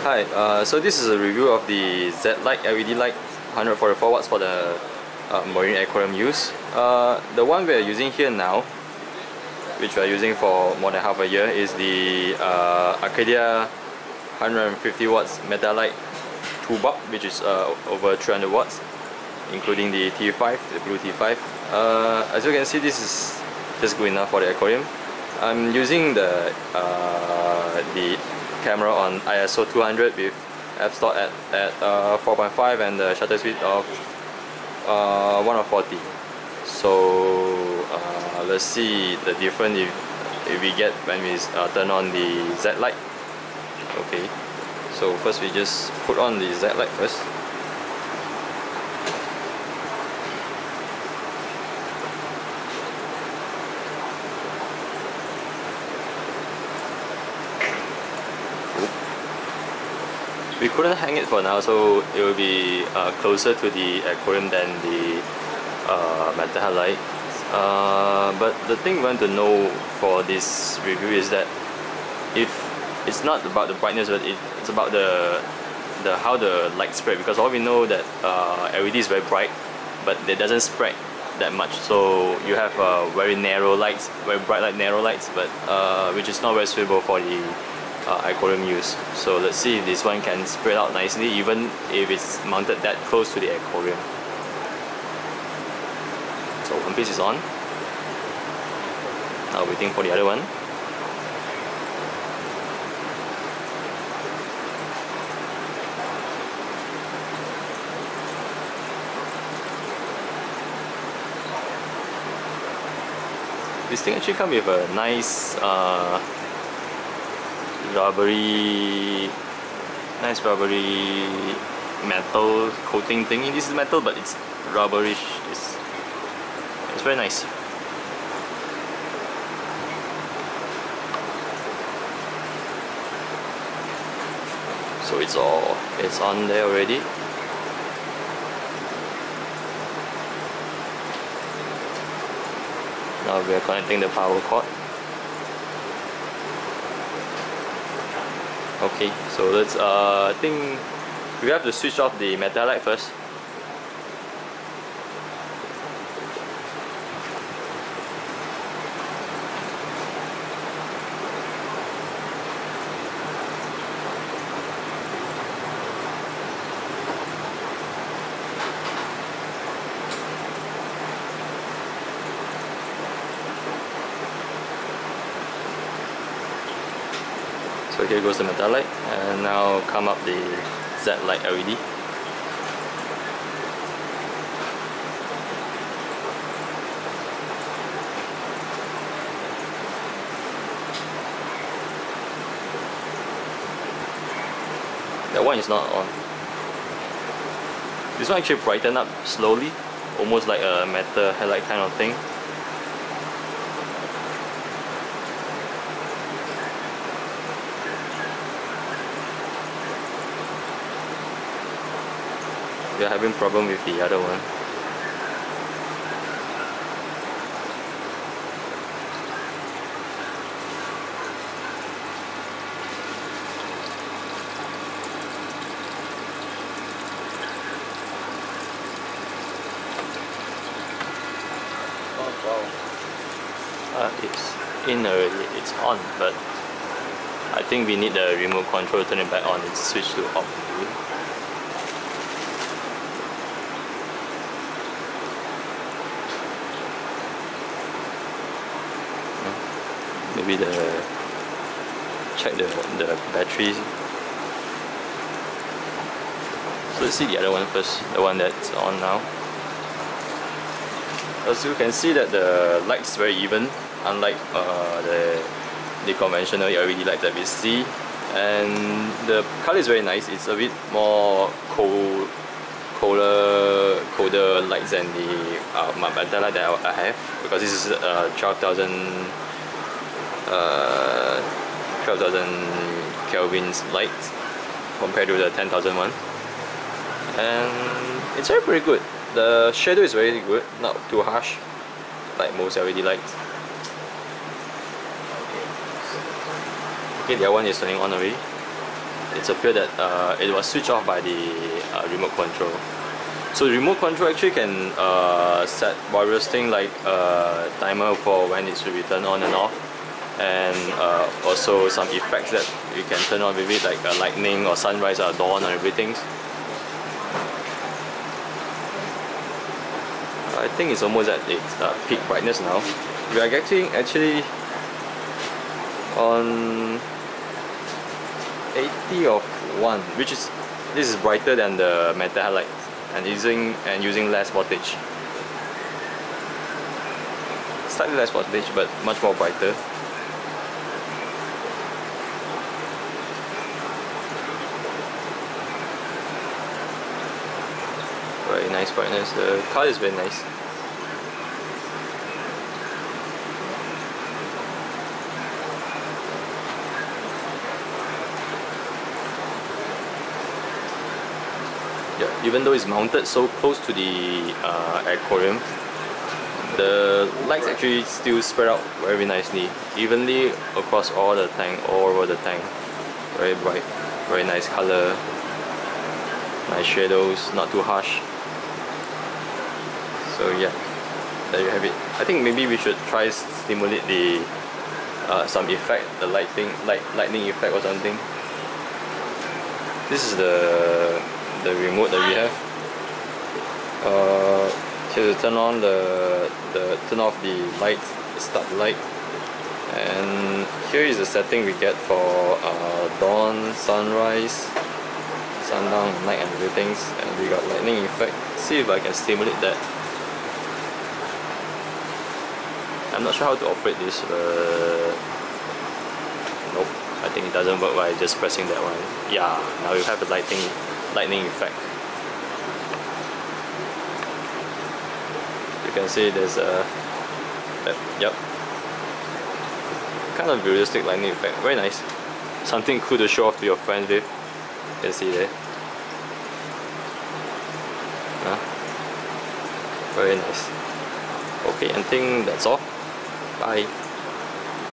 Hi, uh, so this is a review of the Zetlight LED light 144 watts for the uh, marine aquarium use. Uh, the one we are using here now, which we are using for more than half a year, is the uh, Arcadia 150 watts Metalite 2 bulb, which is uh, over 300 watts, including the T5, the blue T5. Uh, as you can see, this is just good enough for the aquarium. I'm using the the camera on ISO 200 with f-stop at, at uh, 4.5 and the shutter speed of uh, 1 of 40 so uh, let's see the difference if, if we get when we uh, turn on the Zetlight. Okay. So first we just put on the Zetlight first we couldn't hang it for now so it will be uh, closer to the aquarium than the uh, halide. Uh, but the thing we want to know for this review is that if it's not about the brightness but it, it's about the the how the light spread because all we know that uh, LED is very bright but it doesn't spread that much. So you have uh, very narrow lights very bright light narrow lights but uh, which is not very suitable for the uh, aquarium use. So let's see if this one can spread out nicely even if it's mounted that close to the aquarium. So one piece is on. Now waiting for the other one. This thing actually comes with a nice uh, rubbery nice rubbery metal coating thingy. This is metal but it's rubberish. It's, it's very nice. So it's all it's on there already. Now we are connecting the power cord Okay, so let's, uh, I think we have to switch off the metal light first. So here goes the metal light and now come up the Zetlight LED. That one is not on. This one actually brighten up slowly, almost like a metal halide kind of thing. We are having problem with the other one. Uh, it's in already. It's on but I think we need the remote control to turn it back on and switch to off maybe the check the the batteries. So let's see the other one first the one that's on now. As you can see that the lights very even unlike uh, the the conventional LED light that we see and the color is very nice it's a bit more cold colder colder lights than the uh, Magenta light that I have because this is uh, 12,000 uh, 12,000 Kelvin's light compared to the 10,000 one. And it's very pretty good. The shadow is very good not too harsh like most LED lights. Okay the other one is turning on already. It's appeared that uh, it was switched off by the uh, remote control. So the remote control actually can uh, set various things like uh, timer for when it should be turned on and off and uh, also some effects that you can turn on with it like uh, lightning or sunrise or dawn or everything. I think it's almost at its uh, peak brightness now. We are getting actually on 80 of 1 which is this is brighter than the metal halide and using and using less voltage slightly less voltage but much more brighter nice brightness the color is very nice yeah, even though it's mounted so close to the uh, aquarium, the lights actually still spread out very nicely, evenly across all the tank, all over the tank. Very bright, very nice color, nice shadows, not too harsh. So yeah, there you have it. I think maybe we should try stimulate the uh, some effect, the lighting, light, lightning effect or something. This is the the remote that we have. Uh, to turn on the, the turn off the light, start light. And here is the setting we get for uh, dawn, sunrise, sundown, night and everything. And we got lightning effect. See if I can stimulate that. I'm not sure how to operate this. Uh, nope, I think it doesn't work by just pressing that one. Yeah, now you have the lighting lightning effect. You can see there's a yep kind of realistic lightning effect. Very nice. Something cool to show off to your friends with. You can see there. Huh? Very nice. Okay, I think that's all. はい。